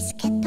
basket.